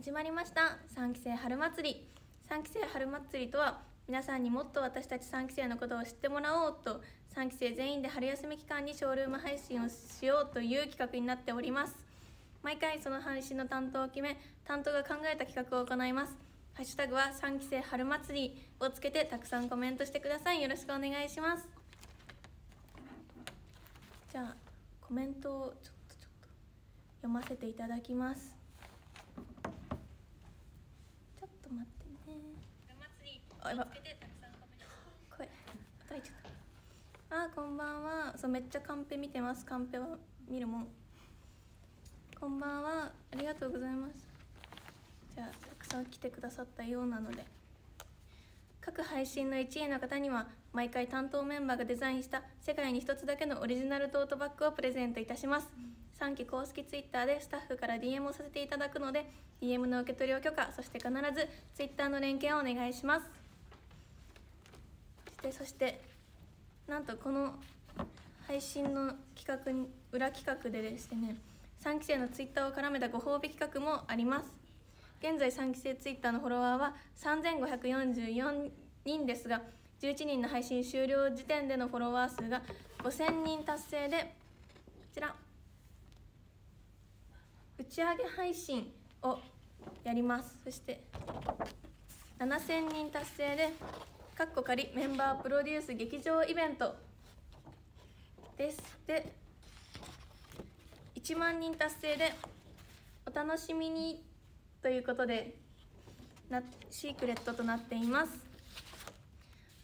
始まりました。3期生春祭り。3期生春祭りとは皆さんにもっと私たち3期生のことを知ってもらおうと3期生全員で春休み期間にショールーム配信をしようという企画になっております。毎回その配信の担当を決め担当が考えた企画を行います。ハッシュタグは3期生春祭りをつけてたくさんコメントしてください。よろしくお願いします。じゃあコメントをちょっとちょっと読ませていただきますちょっと待ってね。あやば。声叩いちゃったあこんばんは。そうめっちゃカンペ見てます。カンペは見るもん。こんばんは。ありがとうございます。じゃあたくさん来てくださったようなので。各配信の1位の方には毎回担当メンバーがデザインした世界に一つだけのオリジナルトートバッグをプレゼントいたします3期公式 Twitter でスタッフから DM をさせていただくので DM の受け取りを許可そして必ず Twitter の連携をお願いします。そしてそしてなんとこの配信の企画に裏企画でですね3期生の Twitter を絡めたご褒美企画もあります。現在3期生 Twitter のフォロワーは3544人ですが11人の配信終了時点でのフォロワー数が5000人達成でこちら。打ち上げ配信をやります。そして7000人達成でかっこ仮メンバープロデュース劇場イベントです。で1万人達成でお楽しみにということでなシークレットとなっています。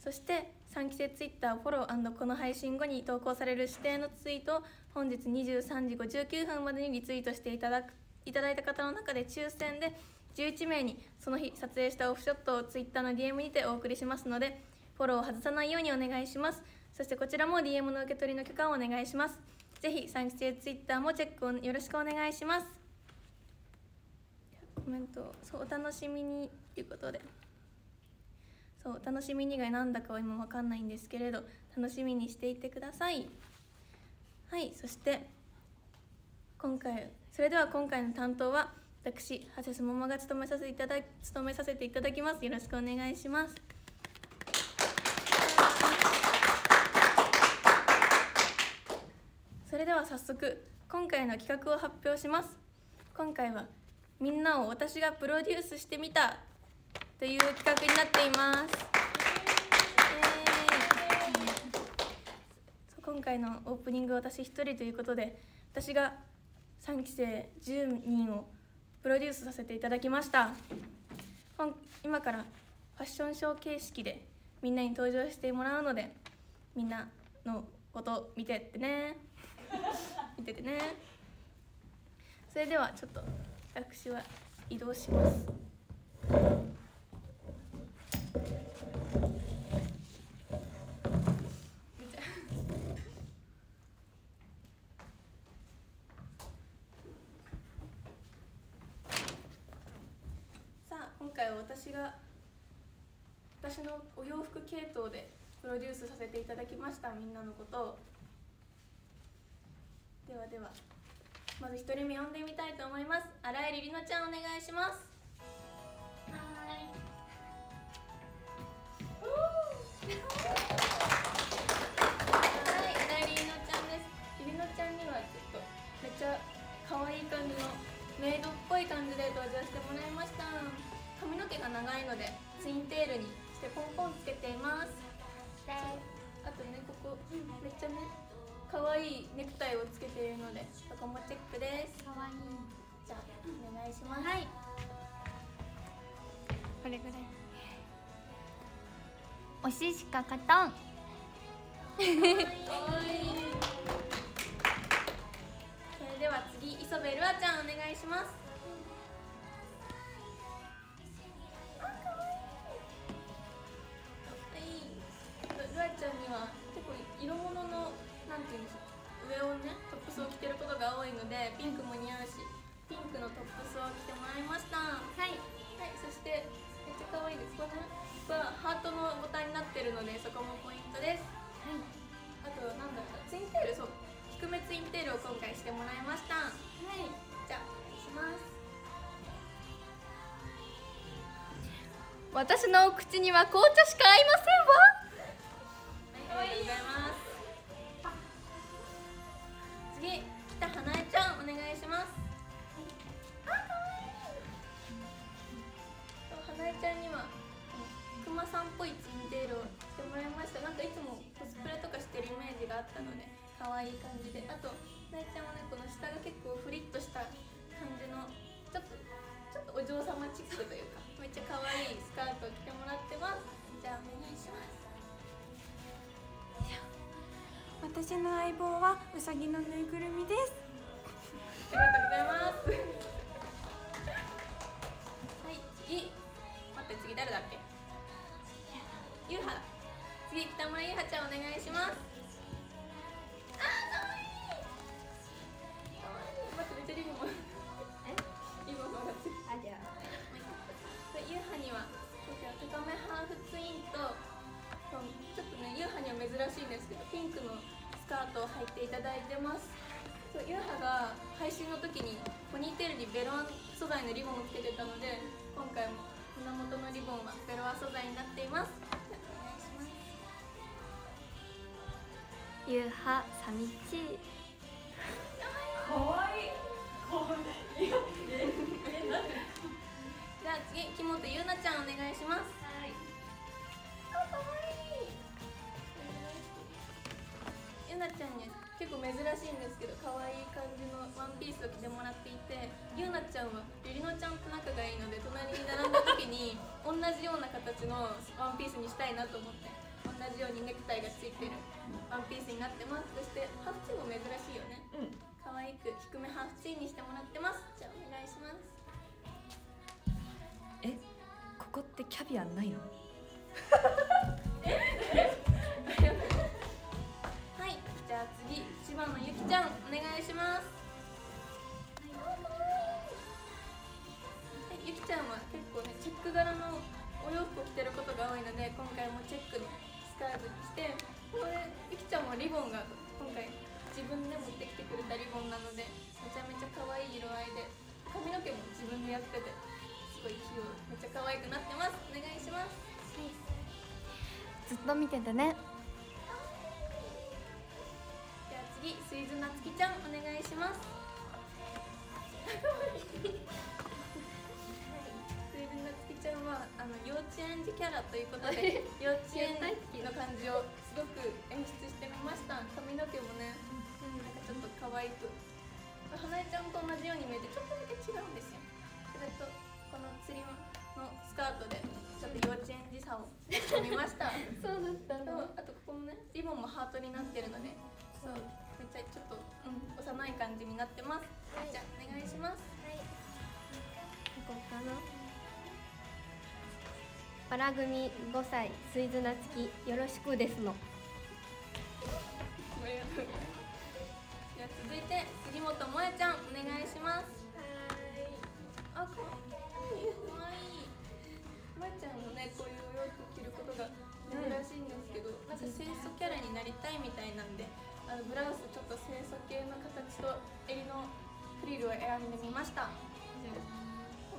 そして3期生ツイッターフォローこの配信後に投稿される指定のツイートを本日23時59分までにリツイートしていただくいただいた方の中で抽選で11名にその日撮影したオフショットをツイッターの DM にてお送りしますのでフォローを外さないようにお願いします。そしてこちらも DM の受け取りの許可をお願いします。ぜひ3期生ツイッターもチェックをよろしくお願いします。コメント。そうお楽しみにということで。そうお楽しみにが何だかは今分かんないんですけれど楽しみにしていてください。はいそして今回それでは今回の担当は私長谷桃が務めさせていただ務めさせていただきます。よろしくお願いします。それでは早速今回の企画を発表します。今回はみんなを私がプロデュースしてみたという企画になっています。今回のオープニング私一人ということで私が3期生10人をプロデュースさせていただきました。今からファッションショー形式でみんなに登場してもらうのでみんなのこと見てってね。見ててね。それではちょっと私は移動します私が私の系統でプロデュースさせていただきましたみんなのことを。ではではまず1人目呼んでみたいと思います。新井りりのちゃんお願いします。はいはい。新井りりのちゃんです。りりのちゃんにはちょっとめっちゃ可愛い感じのメイドっぽい感じで登場してもらいました。髪の毛が長いのでツインテールにしてポンポンつけています。あとねここめっちゃね可愛いネクタイをつけているのでそこもチェックです。可愛い。じゃあお願いします。はい。これぐらい。おししか勝たんそれでは次磯部ルアちゃんお願いしますでピンクも似合うしピンクのトップスを着てもらいました。はい。はいそしてめっちゃ可愛いです。これはハートのボタンになってるのでそこもポイントです。はい。あとなんだろうツインテールそう。低めツインテールを今回してもらいました。はい。じゃあお願いします。は私のお口には紅茶しか合いませんわ願いします。あ、可愛い花江ちゃんには、くまさんっぽいツインテールをしてもらいました。なんかいつもコスプレとかしてるイメージがあったので、可愛い感じで。あと、花江ちゃんはね、この下が結構フリッとした感じの、ちょっと、ちょっとお嬢様チックというか、めっちゃ可愛いスカートを着てもらってます。じゃあ、お願いします。私の相棒はうさぎのぬいぐるみですありがとうございます。はい、次。待って、次誰だっけ？ゆうはだ。次、北村ゆうはちゃん、お願いします。あー、可愛い可愛い待って、めっちゃリボン。え、リボンがつあじゃゆうはには、高めハーフツインと。ちょっとね、ゆうはには珍しいんですけど、ピンクのスカートを履いていただいてます。そうゆうはが配信の時にポニーテールにベロア素材のリボンをつけてたので今回も胸元のリボンはベロア素材になっています。じゃあお願いします。ゆうはさみちじゃあ次木本ゆうなちゃんお願いします。はい。あ可愛いゆなちゃんには結構珍しいんですけど可愛い感じのワンピースを着てもらっていてゆうなちゃんはゆりのちゃんと仲がいいので隣に並んだ時に同じような形のワンピースにしたいなと思って同じようにネクタイがついてるワンピースになってます。そしてハーフツインも珍しいよね。うん。可愛く低めハーフツインにしてもらってます。じゃあお願いします。えここってキャビアないの？はい、じゃあ次、千葉のゆきちゃん、お願いします。はい、ゆきちゃんは結構ね、チェック柄のお洋服を着てることが多いので、今回もチェックのスカートにして、これ、ゆきちゃんはリボンが今回自分で持ってきてくれたリボンなので、めちゃめちゃ可愛い色合いで、髪の毛も自分でやってて、すごい器用、めっちゃ可愛くなってます。お願いします。はいずっと見ててね次、スイズなつきちゃんお願いします。スイズなつきちゃんはあの幼稚園児キャラということで幼稚園の感じをすごく演出してみました。髪の毛もね、うん、なんかちょっと可愛く。花江ちゃんと同じように見えてちょっとだけ違うんですよ。それとこの釣りのスカートでちょっと幼稚園児さを出してみました。そうだったあとここのねリボンもハートになってるのでそう感じになってます、じゃあお願いします。ここかな。バラ組5歳スイズナツキよろしくですの。じゃあ続いて杉本萌ちゃんお願いします。あかわい。いかわいい。萌ちゃんもねこういうお洋服着ることが珍しいんですけど、なんか清楚キャラになりたいみたいなんであのブラウスちょっと清楚系の形と襟のフリルを選んでみました。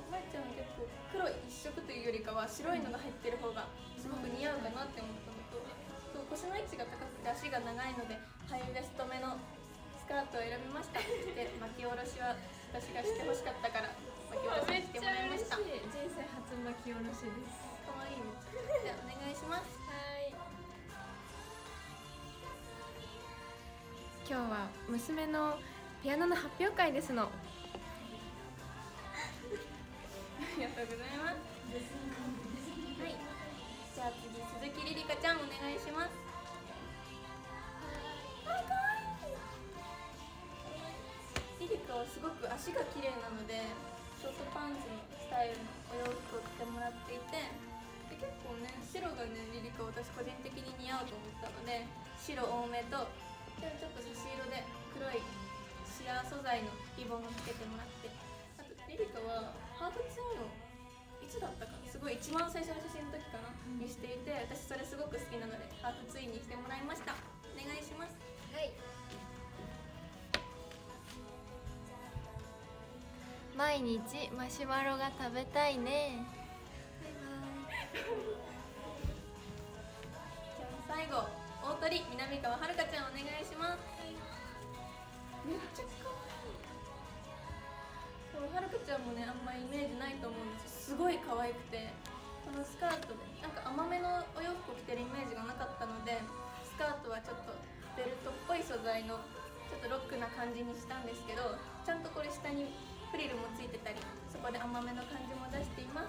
まいちゃんは結構黒一色というよりかは白いのが入ってる方がすごく似合うかなって思ったのと。腰の位置が高くて足が長いのでハイウエスト目のスカートを選びました。そして巻き下ろしは私がしてほしかったから。巻き下ろししてもらいましたか人生初巻き下ろしです。わいいめっちゃ。じゃあお願いします今日は娘のピアノの発表会ですの。ありがとうございます。はい。じゃあ次鈴木りりかちゃんお願いします。あかわいい。リリカはすごく足が綺麗なのでショートパンツのスタイルのお洋服を着てもらっていてで結構ね白がねリリカは私個人的に似合うと思ったので白多めとでちょっと差し色で黒いシアー素材のリボンをつけてもらって。あとリリカはハーフツインをいつだったかなすごい一番最初の写真の時かな、にしていて私それすごく好きなのでハーフツインにしてもらいました。お願いします。はい。毎日マシュマロが食べたいねり南川遥ちゃんお願いします。めっちゃ可愛い。でもはるかちゃんもねあんまイメージないと思うんですすごい可愛くて。このスカートでなんか甘めのお洋服を着てるイメージがなかったのでスカートはちょっとベルトっぽい素材のちょっとロックな感じにしたんですけどちゃんとこれ下にフリルもついてたりそこで甘めの感じも出しています。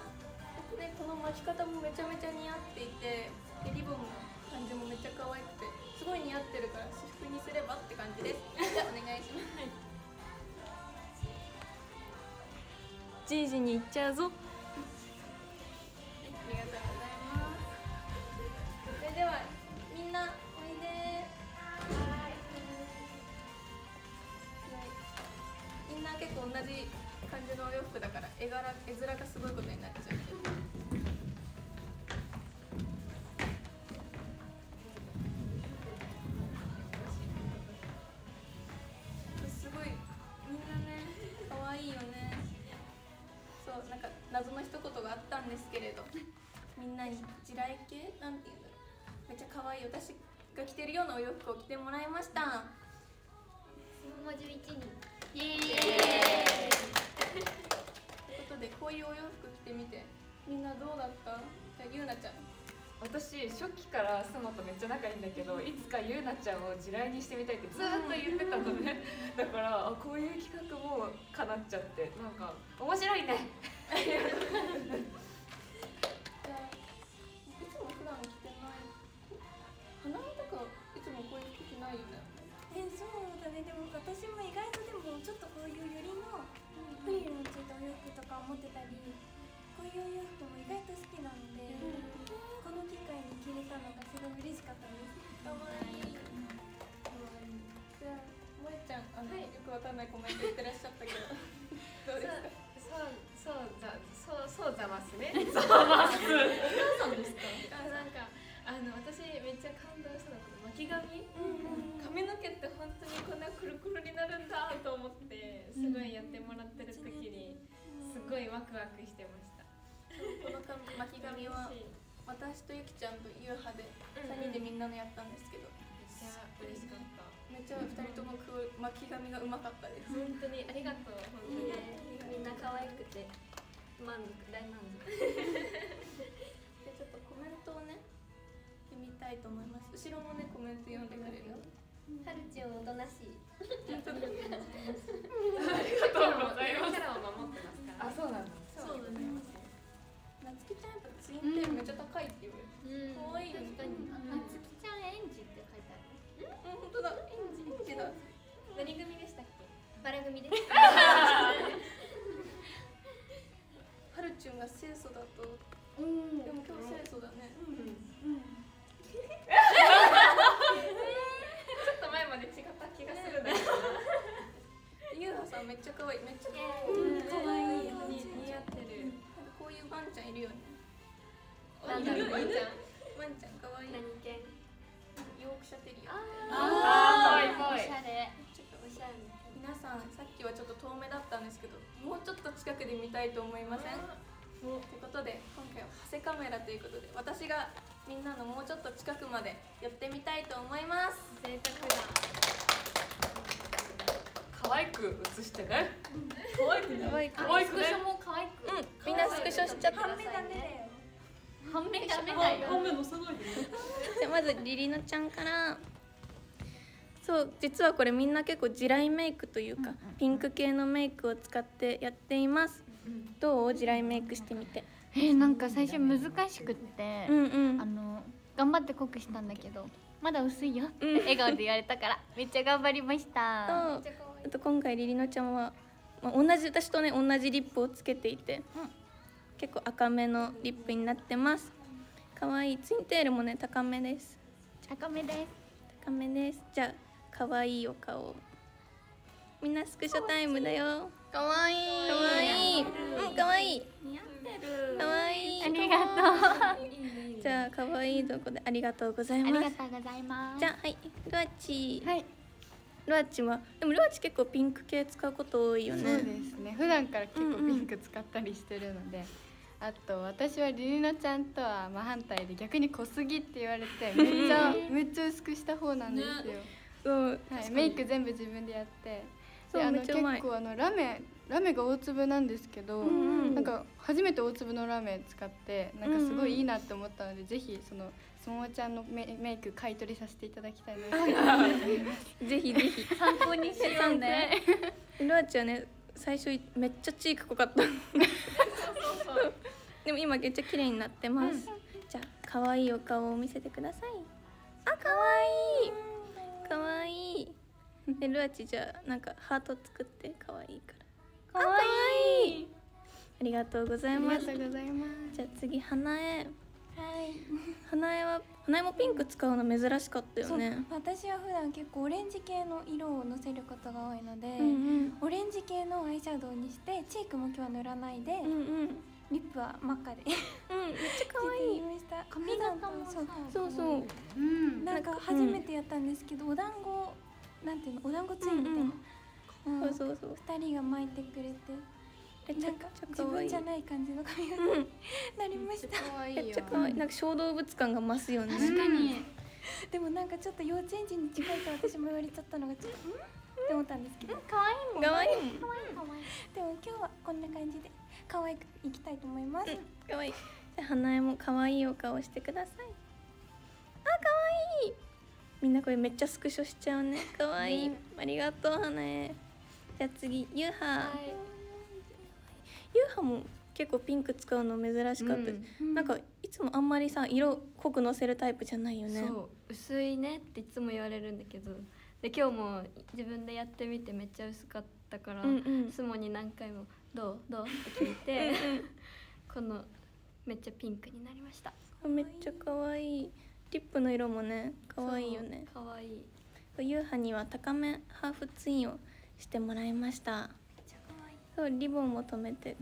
でこの巻き方もめちゃめちゃ似合っていてでリボンの感じもめっちゃ可愛くてすごい似合ってるから私服にすればって感じですじゃあお願いしますじいじに行っちゃうぞありがとうございます。それではみんなおいで。みんな結構同じ感じのお洋服だから絵柄絵面がすごいことになっちゃう。ですけれど。みんなに地雷系？なんて言うんだろう。めっちゃ可愛い私が着てるようなお洋服を着てもらいました。もう11人。イエーイ。ということでこういうお洋服着てみてみんなどうだった？じゃあゆうなちゃん。私初期からスマとめっちゃ仲いいんだけどいつかゆうなちゃんを地雷にしてみたいってずーっと言ってたのねだからあこういう企画も叶っちゃってなんか面白いね はるちゃんおとなしい本当だ。ありがとうございますキャラを守ってますからあそうなんだそうだね。なつきちゃんやっぱツインテールめっちゃ高いっていう。うん可愛いかになつきちゃんエンジって書いてあるうん、本当だ。エンジ、エンジだ。何組でしたっけ？バラ組ですはるちゅんが清楚だと。うんでも今日清実はこれみんな結構地雷メイクというか、ピンク系のメイクを使ってやっています、どう？地雷メイクしてみて。えー、なんか最初難しくって、うんうん。あの頑張って濃くしたんだけどまだ薄いよってうん。笑顔で言われたからめっちゃ頑張りました。あと今回リリノちゃんは、まあ、同じ私とね同じリップをつけていて、結構赤めのリップになってます。可愛い。ツインテールもね高めです。高めです。高めです。じゃあ可愛いお顔。みんなスクショタイムだよ。可愛い。可愛い。うん可愛い。似合ってる。可愛い。ありがとう。じゃあ可愛いとこでありがとうございありますがとうございます。じゃあはい。ルアチ。はい。ルアチはでもルアチ結構ピンク系使うこと多いよそうねですね。普段から結構うんうん。ピンク使ったりしてるので、あと私はりりなちゃんとは真反対で逆に濃すぎって言われてめっちゃめっちゃ薄くした方なんですよ、そうはい、メイク全部自分でやってそうであのめっちゃうまい。結構あのラメラメが大粒なんですけど、んうんなんか初めて大粒のラメ使ってなんかすごいいいなって思ったので、ぜひそのすももちゃんのメメイク買い取りさせていただきたいなと思いますぜひぜひ。参考にしようね。ルアちゃんね最初いめっちゃチーク濃かった。でも今めっちゃ綺麗になってます、じゃあ可愛いお顔を見せてください。あ可愛い可愛い。でルアチじゃあなんかハート作って。可愛いから。可愛い。ありがとうございます。ありがとうございます。じゃあ次花江。はい。花江は花江もピンク使うの珍しかったよね。私は普段結構オレンジ系の色をのせることが多いので、うんうん。オレンジ系のアイシャドウにしてチークも今日は塗らないで、うんうんリップは真っ赤で。うんめっちゃ可愛い。ました。髪型もそう。そう。そうう。ん。なんか初めてやったんですけど、お団子なんていうの？お団子ツインみたいな、うんそうそうそう。二人が巻いてくれて。なんか自分じゃない感じの髪型うん。になりました。可愛いよめっちゃ可愛い。なんか小動物感が増すよね。確かに。でもなんかちょっと幼稚園児に近いと私も言われちゃったのがちょっとん？って思ったんですけど。可愛いもん。可愛いもん。でも今日はこんな感じで可愛くいきたいと思い。ます、可愛い。じゃあ花江も可愛いお顔してください。あ可愛い。みんなこれめっちゃスクショしちゃうね。可愛い。ありがとう花江じゃあ次ゆうはゆうはも結構ピンク使うの珍しかったです、なんかいつもあんまりさ色濃くのせるタイプじゃないよね。そう。薄いねっていつも言われるんだけど。で今日も自分でやってみてめっちゃ薄かったから、うんうん。スモに何回も「どう？どう?」って聞いてこのめっちゃピンクになりました。めっちゃ可愛い。リップの色もね可愛いよね。かわいい。ゆうはには高めハーフツインをしてもらいました。そうリボンも留めて、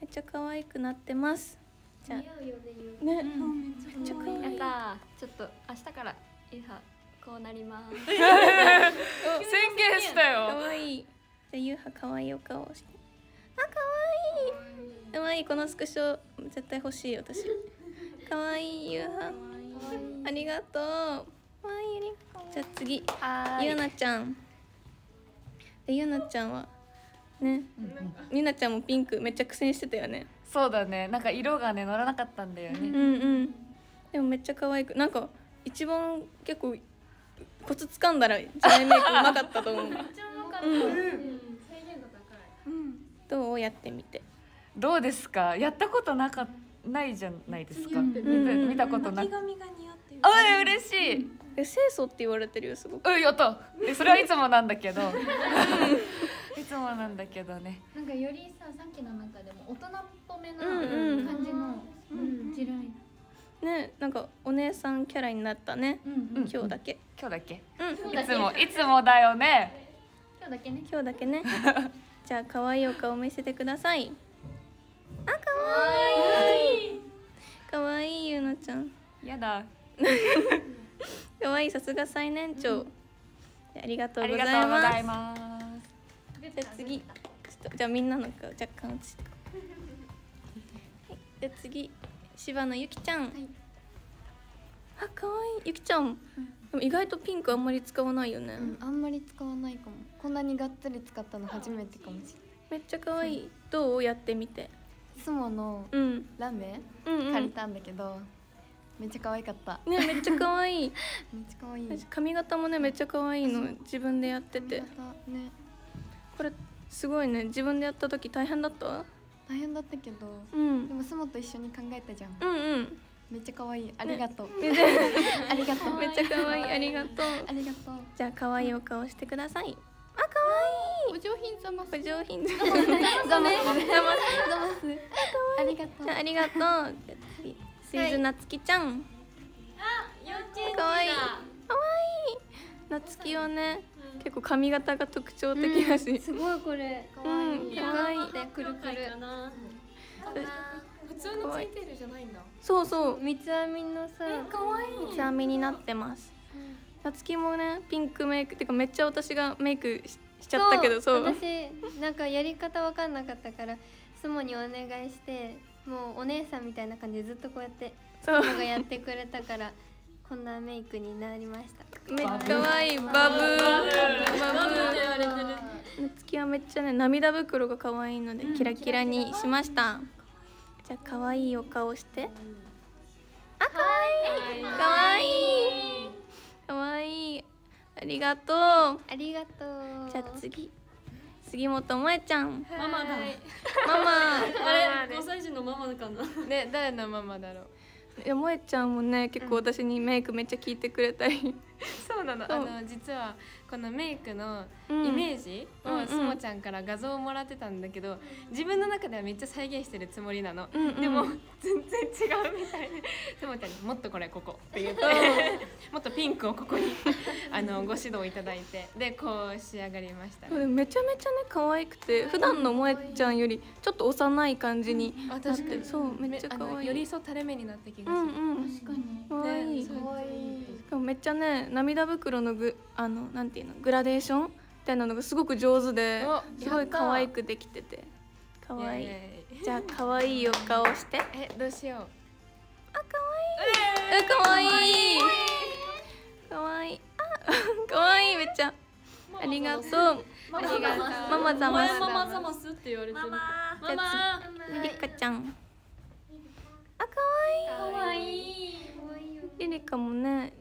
めっちゃ可愛くなってます。じゃあ。ね、めっちゃ可愛い。やちょっと明日からゆはこうなります。宣言したよ。可愛い。じゃあゆうは可愛いお顔をしてあ可愛い。可愛い。このスクショ絶対欲しい私。可愛いゆうはありがとう。じゃあ次。はゆうなちゃん。でゆうなちゃんは？ね。ゆうなちゃんもピンクめっちゃ苦戦してたよね。そうだね。なんか色がね乗らなかったんだよね、うんうん。でもめっちゃ可愛くなんか一番結構コツ掴んだら地雷メイクうまかったと思う。うんどうやってみて？どうですか？やったことなかないじゃないですか、見たうん。見たことなく。巻き髪が似合ってるあ嬉しい。え清楚って言われてるよすごく。うんやった。えそれはいつもなんだけど。いつもなんだけどね。なんかよりささっきの中でも大人っぽめな感じのうん。地雷。ねなんかお姉さんキャラになったね。うんうん。今日だけ。今日だっけ。うん。いつもいつもだよね。今日だけね。今日だけね じゃあ可愛いお顔見せてください。あ可愛い。可愛いゆうなちゃん。やだ。可愛いさすが最年長。ありがとうありございがとうございます。ますじゃあ次。ちょっとじゃあみんなの顔若干落ちて。はい。じゃあ次。柴野ゆきちゃん、あ可愛い。ゆきちゃん、でも意外とピンクあんまり使わないよね、うんあんまり使わないかも。こんなにがっつり使ったの初めてかもしめっちゃ可愛い。どうやってみて？れないスモのうん。ラメうんうん。借りたんだけど、めっちゃ可愛かった。ねめっちゃ可愛い。めっちゃ可愛い。私髪型もねめっちゃ可愛いの自分でやってて。ね。これすごいね。自分でやった時大変だった？大変だったけどうん。でもスモと一緒に考えたじゃん。うんうんめっちゃ可愛い。ありがとう、ありがとう。めっちゃ可愛い。ありがとう。ありがとう。じゃあ可愛いお顔してください。あ可愛い。お上品ざます。お上品ざます。ざますありがとう。じゃあありがとう。スイズなつきちゃん。かわいいかわい。い。なつきはね結構髪型が特徴的だし、すごいこれ。かうん。かわい。いでくるくる普通についてるじゃないんだ。そうそう。三つ編みのさ三つ編みになってます。なつきもねピンクメイクてかめっちゃ私がメイクししちゃったけどそう。私なんかやり方わかんなかったからスモにお願いしてもうお姉さんみたいな感じでずっとこうやってそう。ママがやってくれたからこんなメイクになりました。めっちゃ可愛い。バブー。バブー。夏希はめっちゃね涙袋が可愛いのでキラキラにしましたじゃあ可愛いお顔して。あ可愛い。可愛い。可愛い。ありがとう。ありがとう。じゃあ次。杉本萌ちゃん。ママだ。ママ。あれ5歳児のママかな？ね誰のママだろう？いや萌ちゃんもね結構私にメイクめっちゃ聞いてくれたり。そうなの。あの実はこのメイクのうん。イメージうんうん。をすもちゃんから画像をもらってたんだけど自分の中ではめっちゃ再現してるつもりなの、うんうん。でも全然違うみたいで。すもちゃんに「もっとこれここ」って言ってもっとピンクをここに あのご指導いただいて。でこう仕上がりました、そうめちゃめちゃね可愛くて普段の萌ちゃんよりちょっと幼い感じにあなってそうめっちゃあ可愛い。のより一層垂れ目になった気がうんする、うん確かに。可愛い。ねそうしかもめっちゃね涙袋のグあのなんていうのグラデーションみたいなのがすごく上手でおすごい可愛くできてて。可愛い。じゃあ可愛いお顔して。えどうしよう。え可愛い。可愛い。あ 可愛いめっちゃ。ありがとうありがとう。ママざますママザマスって言われてる。ママ。あ次。リリカちゃん。あ可愛いリリカもね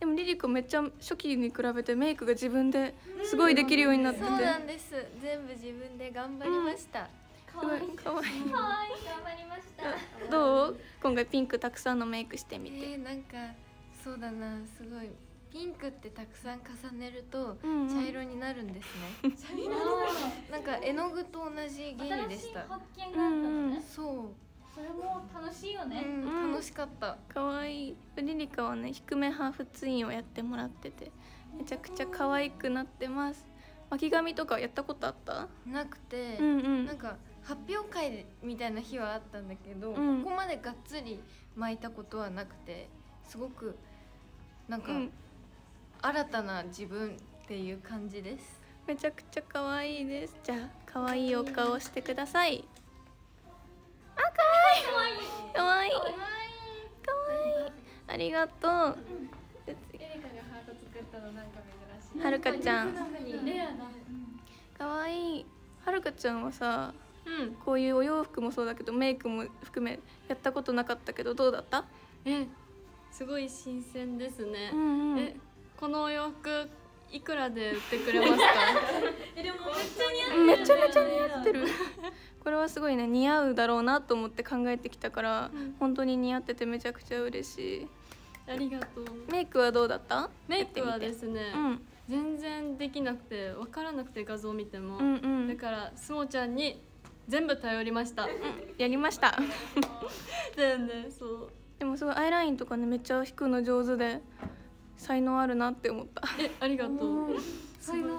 でもリリカめっちゃ初期に比べてメイクが自分ですごいできるようになってて。そうなんです。全部自分で頑張りました、すごい。可愛い。頑張りました。どう？今回ピンクたくさんのメイクしてみて。えー、なんかそうだな。すごい。ピンクってたくさん重ねるとうんうん。茶色になるんですね、なんか絵の具と同じ原理でした。発見があったのね。そそれも楽しいよう、ね。うん、楽しかった。可愛い。リリカはね低めハーフツインをやってもらっててめちゃくちゃ可愛くなってます。巻き髪とかやったことあった？なくて、うんうん。なんか発表会みたいな日はあったんだけど、うん。ここまでがっつり巻いたことはなくてすごくなんか、うん。新たな自分っていう感じです。めちゃくちゃ可愛いです。じゃあ可愛いお顔してくださいあ可愛い可愛い可愛いありがとうエリカがハート作ったのなんか珍しいはるかちゃんレアだ可愛いはるかちゃんはさうん。こういうお洋服もそうだけどメイクも含めやったことなかったけどどうだった？えすごい新鮮ですね、んえこのお洋服いくらで売ってくれますか？めちゃめちゃ似合ってるこれはすごいね似合うだろうなと思って考えてきたから、本当に似合っててめちゃくちゃ嬉しい。ありがとう。メイクはどうだった？メイクはですね、うん。全然できなくて分からなくて画像を見ても、うんうん。だからすもちゃんに全部頼りました。やりました。全然そう。でもすごいアイラインとかねめっちゃ引くの上手で才能あるなって思った。えありがとう。才能。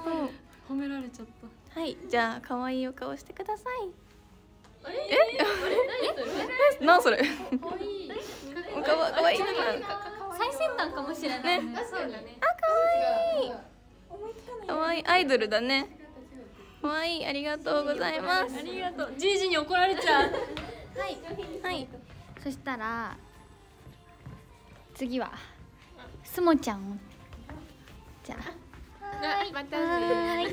褒められちゃった。はいじゃあ可愛いお顔してくださいええなんそれ？かわかわい。い。最先端かもしれない。ねかわい。い。アイドルだねかわい。い。ありがとうござい。ますありがとうじい。じに怒られちゃうはい。はい。そしたら次はすもちゃんをじゃああまたね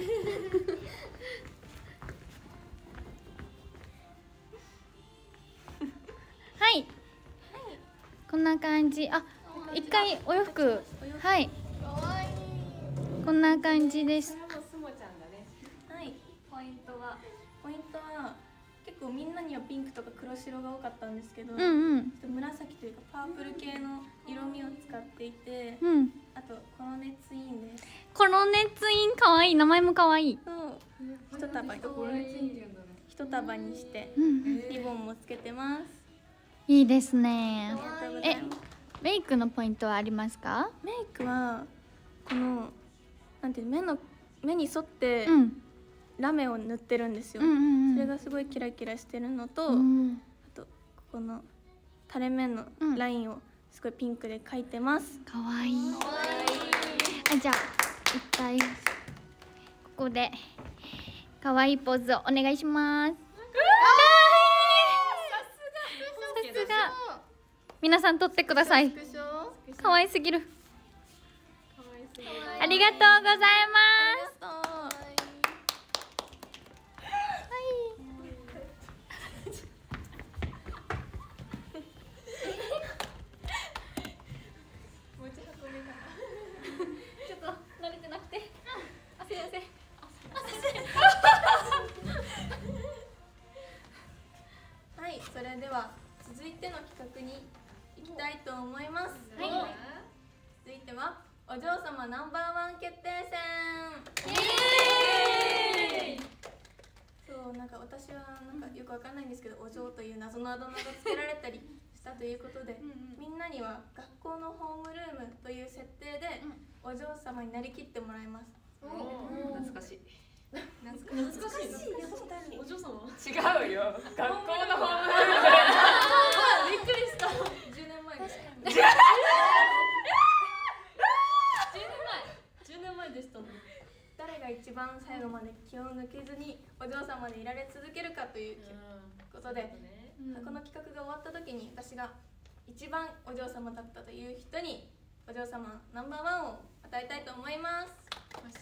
はい。こんな感じ。あ一回お洋服。はい。こんな感じです。はい、ポイントは。ポイントは結構みんなにはピンクとか黒白が多かったんですけど、うんうん。ちょっと紫というかパープル系の色味を使っていて、うん。あとこのネツインです。コロネツインかわいい。名前もかわいい。そう、一束。に一束にしてうん。リボンもつけてます。いいですね。ありがとうございます。メイクのポイントはありますか？メイクはこのなんていうの目の目に沿ってうん。ラメを塗ってるんですよ。うんうんうん。それがすごいキラキラしてるのと、うん。あとここの垂れ目のラインをすごいピンクで描いてます。かわいい。あじゃあ一回ここでかわいいポーズをお願いします皆さん撮ってください。可愛すぎる。ありがとうございます。学校のホームルームという設定で、お嬢様になりきってもらいます。懐かしい。懐かしい。懐かしい。お嬢様？違うよ。学校のホームルーム。びっくりした。十年前で。確か十年前。十年前でした誰が一番最後まで気を抜けずにお嬢様でいられ続けるかということで、この企画が終わった時に私が一番お嬢様だったという人にお嬢様ナンバーワンを与えたいと思います。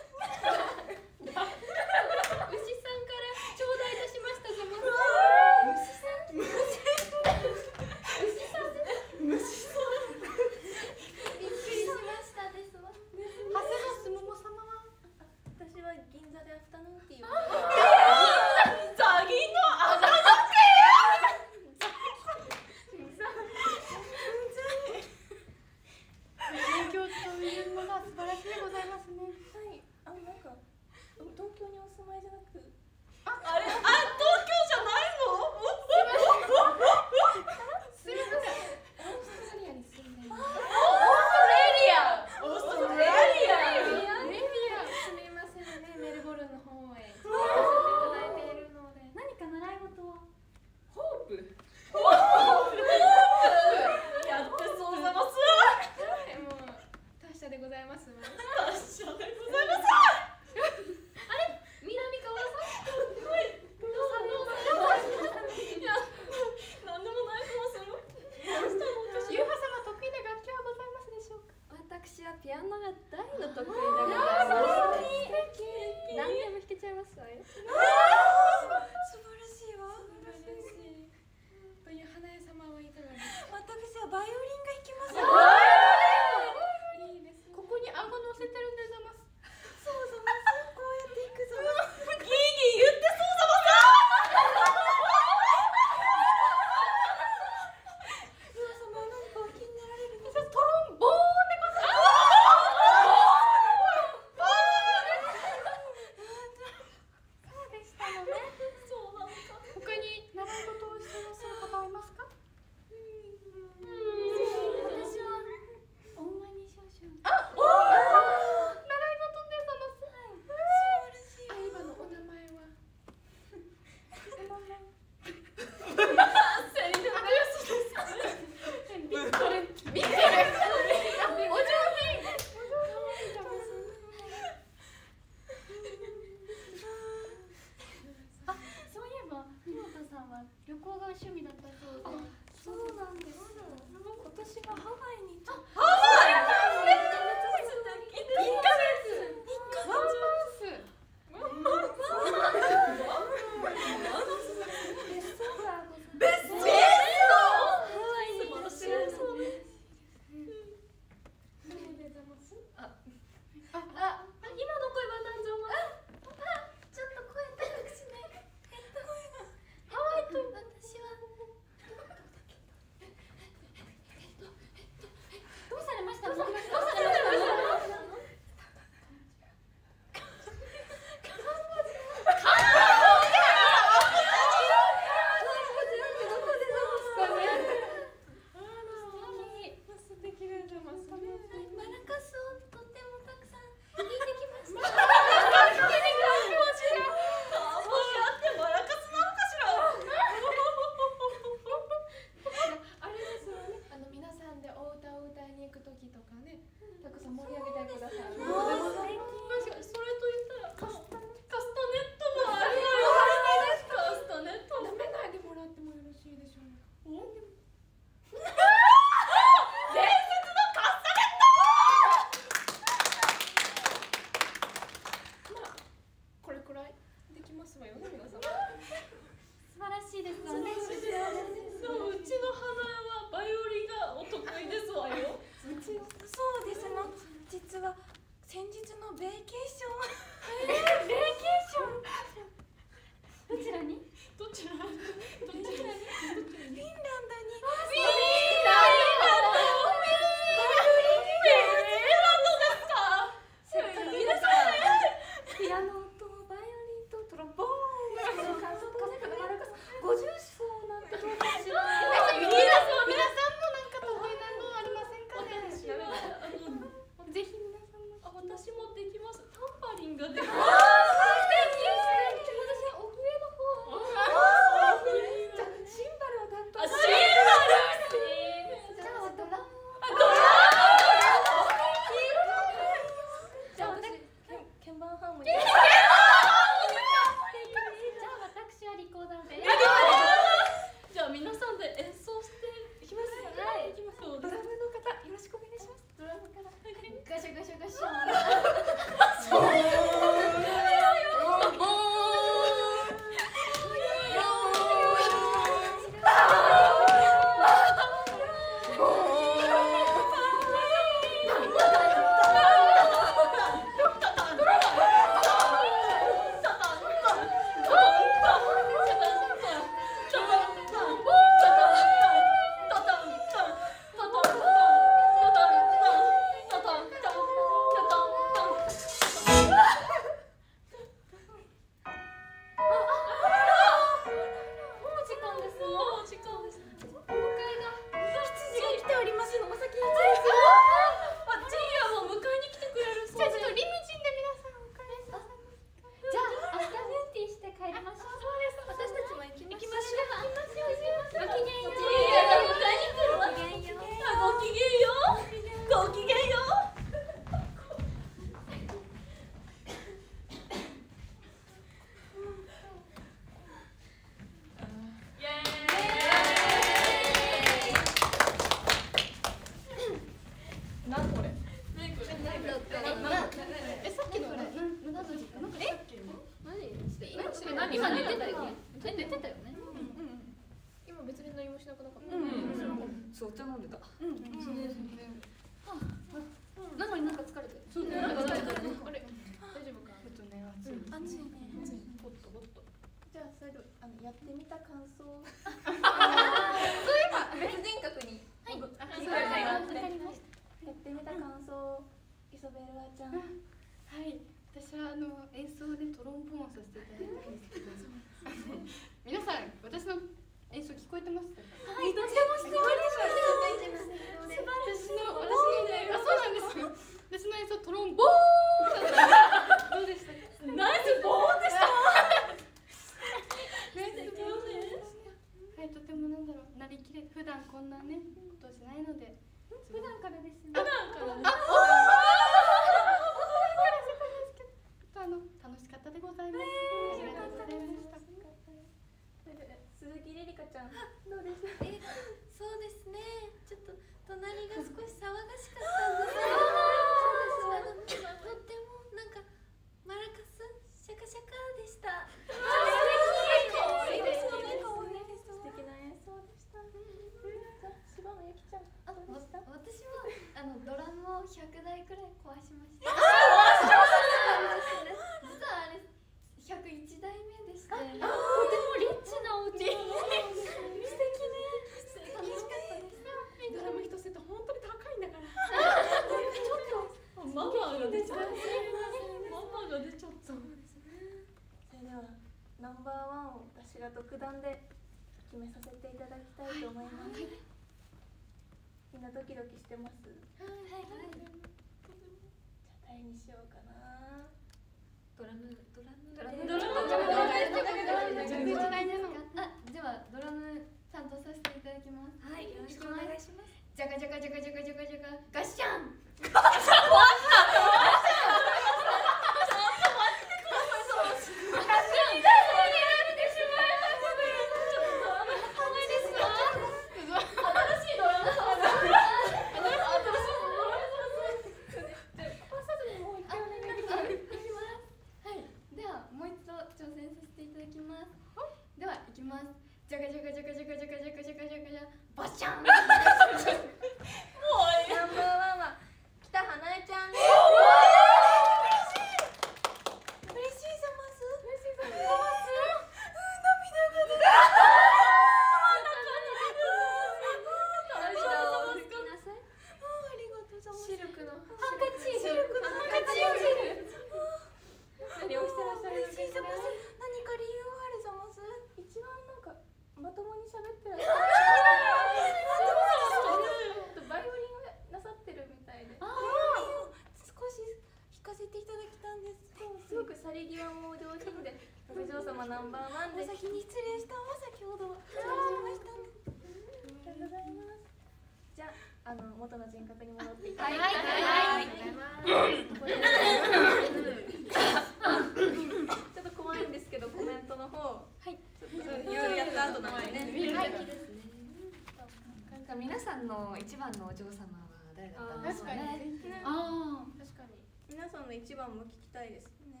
んも聞きたいです。ね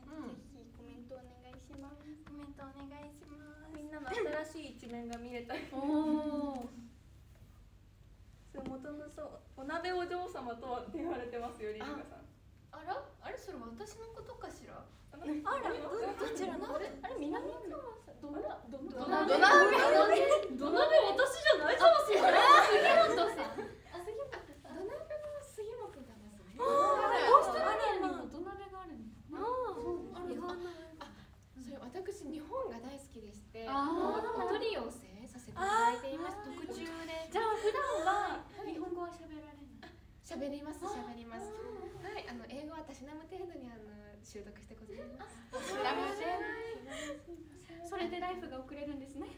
ぜひコメントお願いします。コメントお願いします。みんなの新しい一面が見れたりそう元のそうお鍋お嬢様とはって言われてますよリリカさん。あら？あれそれ私のことかしら？あら。どどちらの？あれ南？川さんどな？どドな？ナドナ土鍋私じゃないかもしれない。杉本さん。あ杉本さん。土鍋の杉本さん。ですね。オーストラリアにも土鍋があるんだ。あるそれ私日本が大好きでしてあー。お取り寄せさせていただいています。特注で。じゃあ普段は日本語は喋られない。喋ります喋ります。はいあの英語はたしなむ程度にあの習得してございます。それでライフが送れるんですね。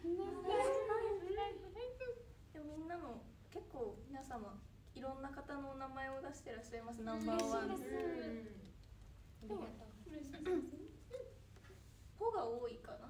でもみんなの結構皆様いろんな方のお名前を出してらっしゃいます。ナンバーワン。でもポが多いかな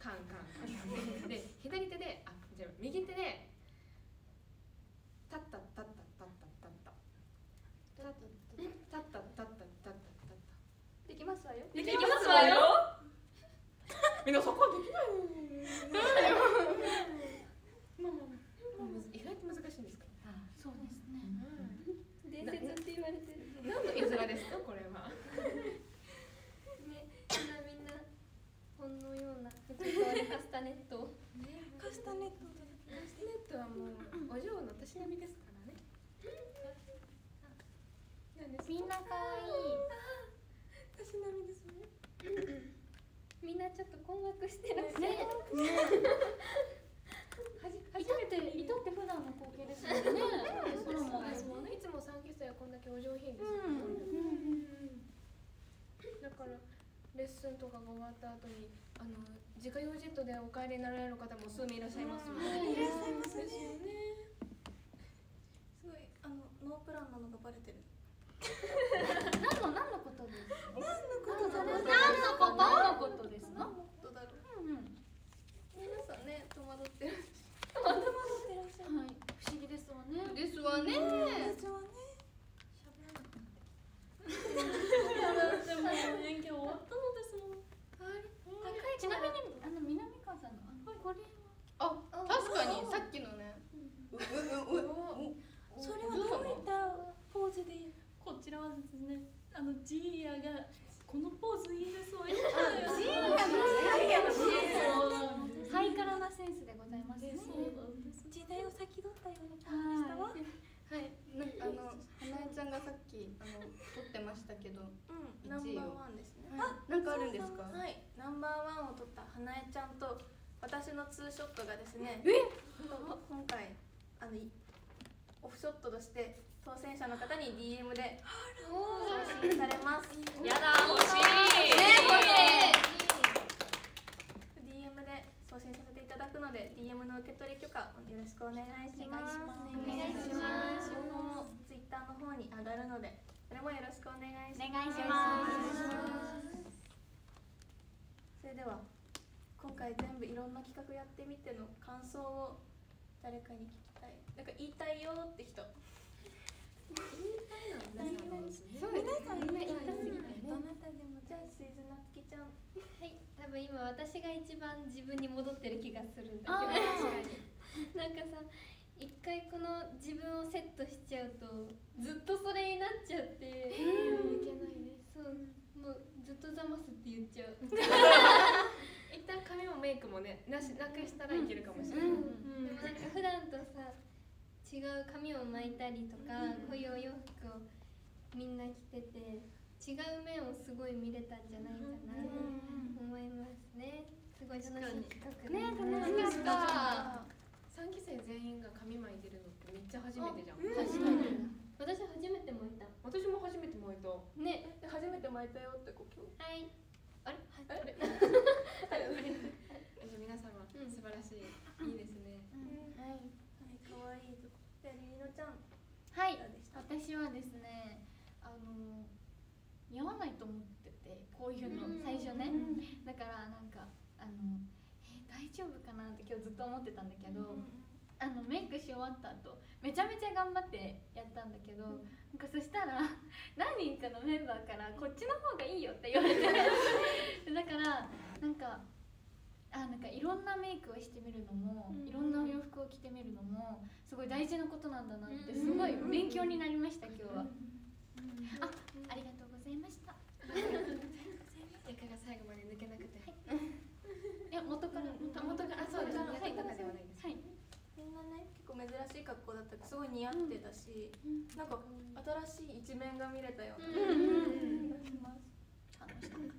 カンカン。で左手であじゃあ右手でタッタッタッタッタッタッタッタッタッタッタッタッタッタッタッタッできますわよできますわよみんなそこはできないのよあまあまあ意外と難しいんですかそうですね伝説って言われてる何の絵面ですかこれはねみんなみんなほんのような普通のカスタネットをカスタネットカスタネットはもうお嬢のたしなみですからね何ですかみんな可愛いたしなみですねみんなちょっと困惑してらっしゃる、ねはじ糸って糸って普段の光景ですもんねソロモンですもんねいつも三期生はこんだけお上品ですよね、だからレッスンとかが終わった後にあの自家用ジェットでお帰りになられる方も数名いらっしゃいますもんね、いらっしゃいますですよねすごいあのノープランなのがバレてる何の何のことです何のことだろう何のこと何のことですか何のことだろううんうん皆さんね戸惑ってる戸惑ってらっしゃるはい不思議ですわねですわね私はねでも演技終わったのですもんちなみにあの南川さんのあのこれはあ確かにさっきのねそれはどういったポーズでこちらはですねあのジーヤがこのポーズいいですわジージーヤのハイカラなセンスでございますね時代を先取ったような感じでしたわはいなんかあの花江ちゃんがさっきあの撮ってましたけどうんナンバーワンですねなんですか？はいナンバーワンを取った花江ちゃんと私のツーショットがですね今回あのいオフショットとして当選者の方に DM で送信されます。やだ欲しい。ね DM で送信させていただくので DM の受け取り許可よろしくお願いします。お願いします。情報も Twitter の方に上がるのでそれもよろしくお願いします。お願いします。それでは今回全部いろんな企画やってみての感想を誰かに聞きたい。なんか言いたいよって人。そうです皆さん言いた言いたすぎてどなたでも。じゃあスイズナツキちゃん。はい。多分今私が一番自分に戻ってる気がするんだあけどなんかさ一回この自分をセットしちゃうとずっとそれになっちゃって。いけないね。そうもうずっとざますって言っちゃう。一旦髪もメイクもねなしなくしたらいけるかもしれない、でもなんか普段とさ違う髪を巻いたりとか、こういうお洋服をみんな着てて違う面をすごい見れたんじゃないかなと思いますね。すごい楽しい企画ね楽しかった三期生全員が髪巻いてるのってめっちゃ初めてじゃん、確かに私初めて巻いた。私も初めて巻いた。ね。で初めて巻いたよってこう今日はい。あれ？あれ？じゃあ皆様、素晴らしい。いいですね。はい。はい。可愛いとこ。じゃありりのちゃん。はい。私はですねあの似合わないと思っててこういうの最初ね。だからなんかあのえ大丈夫かな？って今日ずっと思ってたんだけどあのメイクし終わった後めちゃめちゃ頑張ってやったんだけどなんかそしたら 何人かのメンバーからこっちの方がいいよって言われて だからなんかあなんかいろんなメイクをしてみるのもいろんなお洋服を着てみるのもすごい大事なことなんだなってすごい勉強になりました今日は。あありがとうございました。床が最後まで抜けなくて、い。や元から元元からあそうです元からなね結構珍しい格好だったけどすごい似合ってたし、なんか新しい一面が見れたような気がします、次。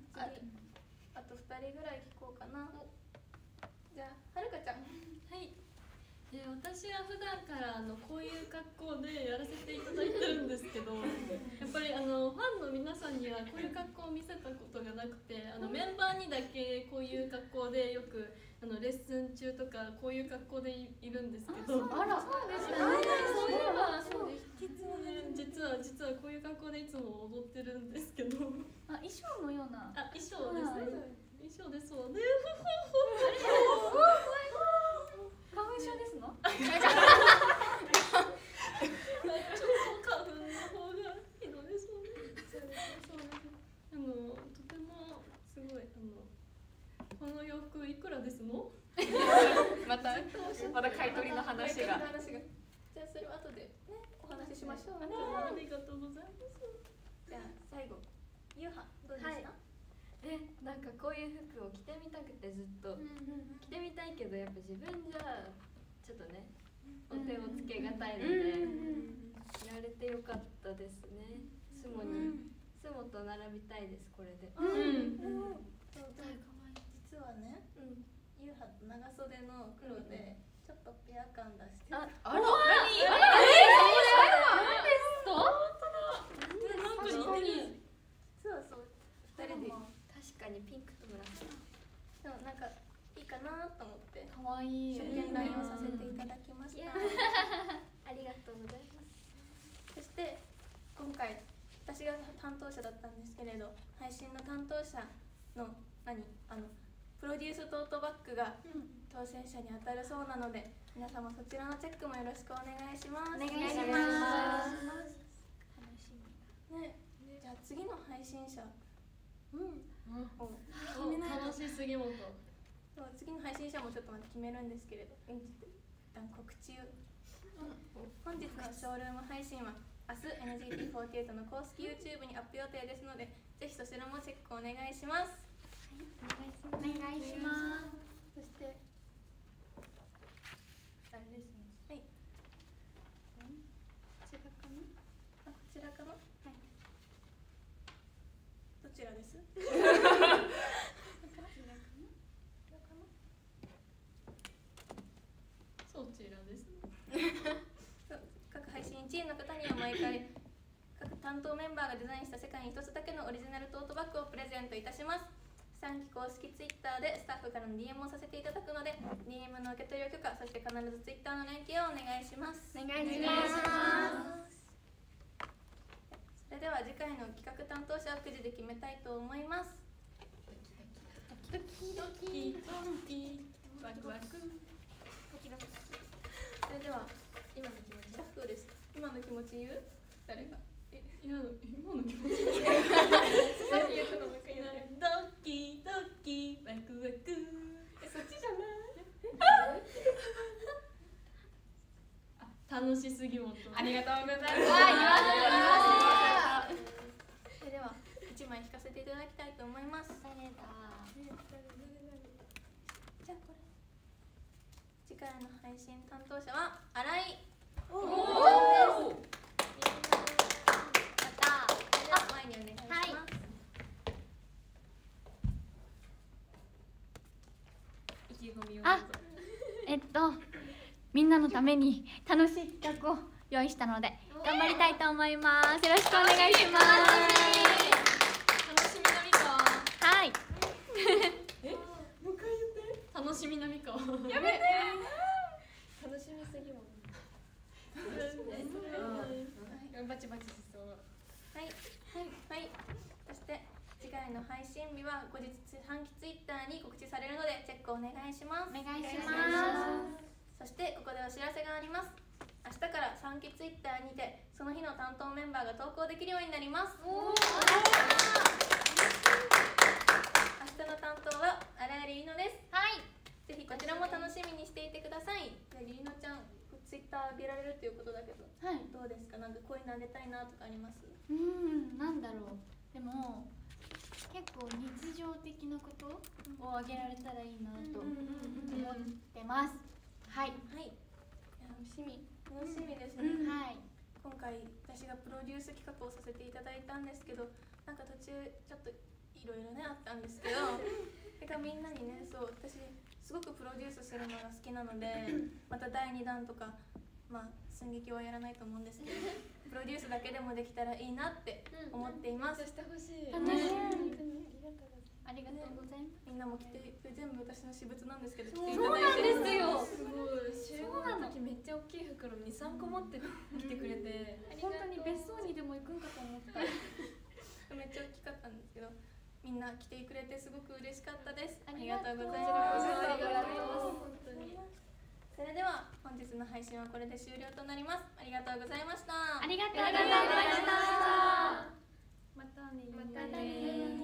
あと二人ぐらい聞こうかな。じゃあはるかちゃん。はい。で私は普段からあのこういう格好でやらせていただいてるんですけど やっぱりあのファンの皆さんにはこういう格好を見せたことがなくてあのメンバーにだけこういう格好でよくあのレッスン中とかこういう格好でいいるんですけど。あら。そうです。ねそういえばそう実は実は実はこういう格好でいつも踊ってるんです。けどあ衣装のようなあ衣装です。衣装です。そうね花粉症です。のちょっと花粉の方がひどいそうですあのとてもすごいあのこの洋服いくらですの？またまた買い取りの話が。話が。じゃあそれは後でねお話ししましょう。ありがとうございます。じゃあ最後ゆうはどうでした、えなんかこういう服を着てみたくてずっと。着てみたいけどやっぱ自分じゃちょっとねお手をつけがたいのでやれてよかったですね。スモにスモと並びたいですこれで。うんそう実はね、ゆうは長袖の黒でちょっとペア感出してああら何？なんか似てる。実はそう。二人で。確かにピンクと紫。でもなんかいいかなと思って。可愛い。初見 LINE をさせていただきました。ありがとうございます。そして今回私が担当者だったんですけれど配信の担当者の何？あのプロデューストートバッグが当選者に当たるそうなので皆様そちらのチェックもよろしくお願いします。お願いします。ねじゃあ次の配信者。うん。を決めないと。楽しすぎもと。そう次の配信者もちょっとまた決めるんですけれど一旦告知を。本日のショールーム配信は明日 NGT48 の公式 YouTube にアップ予定ですのでぜひそちらもチェックお願いしますお願いします。そしてあれですね。はい。違うかなあこちらかな？はいどちらですそちらです？各配信1位の方には毎回各担当メンバーがデザインした世界に一つだけのオリジナルトートバッグをプレゼントいたします3期公式 Twitter でスタッフからの DM をさせていただくので DM の受け取りを許可そして必ず Twitter の連携をお願いします。お願いします。それでは次回の企画担当者は9時で決めたいと思います。ドキドキ。ワクワクそれでは今の気持ちスタッフです今の気持ち言う誰がえ今の今の気持ちキドキワクワク。えそっちじゃない？あ楽しすぎもと。ありがとうございます。それでは1枚引かせていただきたいと思います。誰だじゃあこれ。次回の配信担当者は新井。おおまたそれでは前にお願いします、はい意気込みをあえっとみんなのために楽しい企画を用意したので頑張りたいと思います。よろしくお願いします。楽しみなみかはい。えもう一回言って。楽しみなみかやめて楽しみすぎもバチバチしそうはい、はい、はい、そして次回の配信日は後日半期ツイッターに告知されるのでチェックお願いします。お願いします。そしてここでお知らせがあります。明日から3期ツイッターにてその日の担当メンバーが投稿できるようになります。明日の担当は荒井りのです。はい。ぜひこちらも楽しみにしていてください。りのちゃんツイッター上げられるということだけどはい。どうですか？なんかこういうのあげたいなとかあります？うーんなんだろう。でも結構日常的なことをあげられたらいいなと思ってます。はい。はい。楽しみ楽しみですね、はい。今回私がプロデュース企画をさせていただいたんですけどなんか途中ちょっといろいろねあったんですけど だからみんなにねそう私すすごくプロデュースするのが好きなのでまた第2弾とかまあ寸劇はやらないと思うんですけど プロデュースだけでもできたらいいなって思っています。してほしい。楽しみ。ありがとうございます。みんなも来て全部私の私物なんですけど来ていたそうだいてなんですよ。すごい。集合の時めっちゃ大きい。袋23個持ってきてくれて本当に別荘にでも行くんかと思っためっちゃ大きかったんですけどみんな来てくれてすごく嬉しかったですありがとうござい。ますありがとう本当にそれでは本日の配信はこれで終了となります。ありがとうございました。ありがとうございました。またね。またね